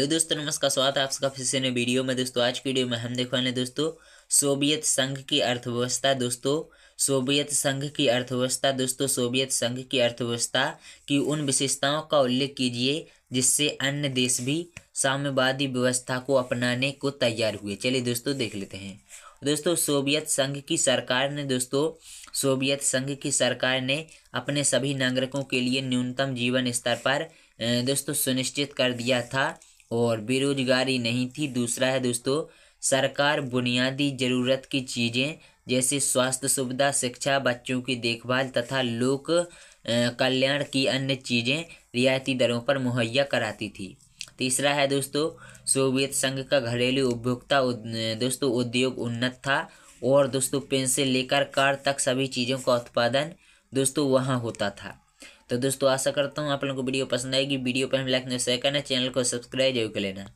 Hello दोस्तों, नमस्कार, स्वागत है आपका फिर से नए वीडियो में। दोस्तों, आज की वीडियो में हम देखने वाले दोस्तों, सोवियत संघ की अर्थव्यवस्था। दोस्तों, सोवियत संघ की अर्थव्यवस्था, दोस्तों, सोवियत संघ की अर्थव्यवस्था की उन विशेषताओं का उल्लेख कीजिए, जिससे अन्य देश भी साम्यवादी व्यवस्था को अपनाने को तैयार हुए। चलिए दोस्तों, देख लेते हैं। दोस्तों, सोवियत संघ की सरकार ने, दोस्तों, सोवियत संघ की सरकार ने अपने सभी नागरिकों के लिए न्यूनतम जीवन स्तर पर दोस्तों, सुनिश्चित कर दिया था। और बेरोजगारी नहीं थी। दूसरा है दोस्तों, सरकार बुनियादी ज़रूरत की चीज़ें, जैसे स्वास्थ्य सुविधा, शिक्षा, बच्चों की देखभाल तथा लोक कल्याण की अन्य चीज़ें रियायती दरों पर मुहैया कराती थी। तीसरा है दोस्तों, सोवियत संघ का घरेलू उपभोक्ता दोस्तों, उद्योग उन्नत था और दोस्तों पेन से लेकर कार तक सभी चीज़ों का उत्पादन दोस्तों, वहाँ होता था। तो दोस्तों, आशा करता हूँ आप लोगों को वीडियो पसंद आएगी। वीडियो पर हम लाइक नहीं करना, चैनल को सब्सक्राइब ज़रूर कर लेना।